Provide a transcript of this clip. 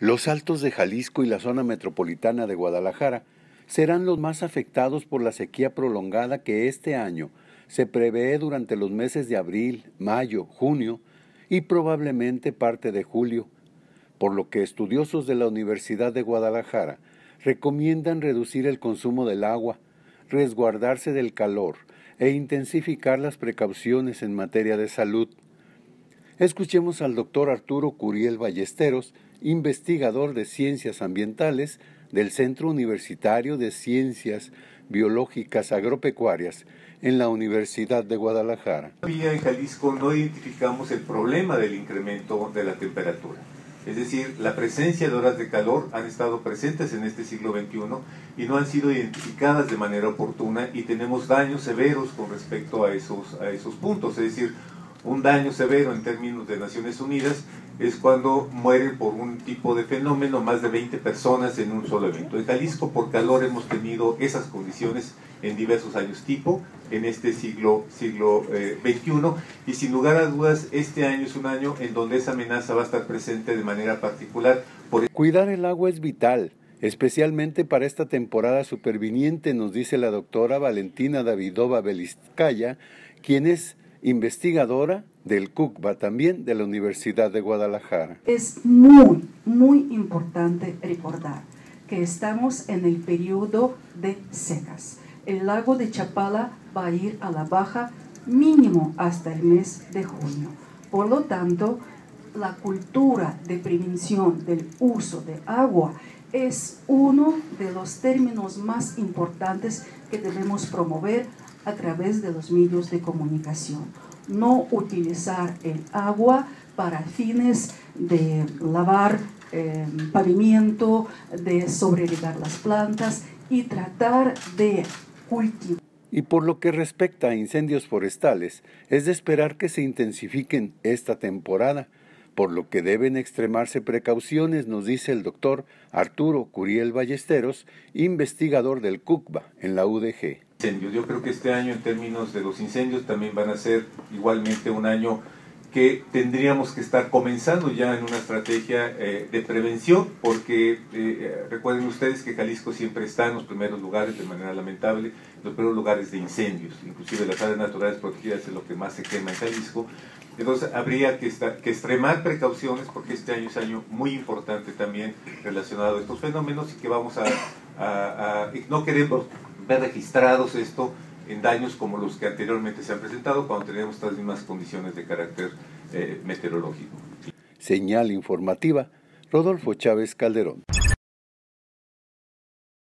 Los altos de Jalisco y la zona metropolitana de Guadalajara serán los más afectados por la sequía prolongada que este año se prevé durante los meses de abril, mayo, junio y probablemente parte de julio, por lo que estudiosos de la Universidad de Guadalajara recomiendan reducir el consumo del agua, resguardarse del calor e intensificar las precauciones en materia de salud. Escuchemos al doctor Arturo Curiel Ballesteros, investigador de ciencias ambientales del Centro Universitario de Ciencias Biológicas Agropecuarias en la Universidad de Guadalajara. Todavía en Jalisco no identificamos el problema del incremento de la temperatura. Es decir, la presencia de horas de calor han estado presentes en este siglo XXI y no han sido identificadas de manera oportuna y tenemos daños severos con respecto a esos, a esos puntos. Es decir, un daño severo en términos de Naciones Unidas es cuando mueren por un tipo de fenómeno más de 20 personas en un solo evento. En Jalisco por calor hemos tenido esas condiciones en diversos años tipo en este siglo, siglo XXI eh, y sin lugar a dudas este año es un año en donde esa amenaza va a estar presente de manera particular. Por... Cuidar el agua es vital, especialmente para esta temporada superviniente, nos dice la doctora Valentina Davidova Belizcaya, quien es investigadora del CUCBA, también de la Universidad de Guadalajara. Es muy, muy importante recordar que estamos en el periodo de secas. El lago de Chapala va a ir a la baja mínimo hasta el mes de junio. Por lo tanto, la cultura de prevención del uso de agua es uno de los términos más importantes que debemos promover a través de los medios de comunicación. No utilizar el agua para fines de lavar eh, pavimento, de sobreregar las plantas y tratar de cultivar. Y por lo que respecta a incendios forestales, es de esperar que se intensifiquen esta temporada, por lo que deben extremarse precauciones, nos dice el doctor Arturo Curiel Ballesteros, investigador del CUCBA en la UDG. Yo creo que este año en términos de los incendios también van a ser igualmente un año que tendríamos que estar comenzando ya en una estrategia eh, de prevención, porque eh, recuerden ustedes que Jalisco siempre está en los primeros lugares, de manera lamentable, en los primeros lugares de incendios, inclusive las áreas naturales protegidas es lo que más se quema en Jalisco. Entonces habría que, estar, que extremar precauciones porque este año es año muy importante también relacionado a estos fenómenos y que vamos a, a no queremos ver registrados esto en daños como los que anteriormente se han presentado cuando tenemos estas mismas condiciones de carácter eh, meteorológico. Señal informativa, Rodolfo Chávez Calderón.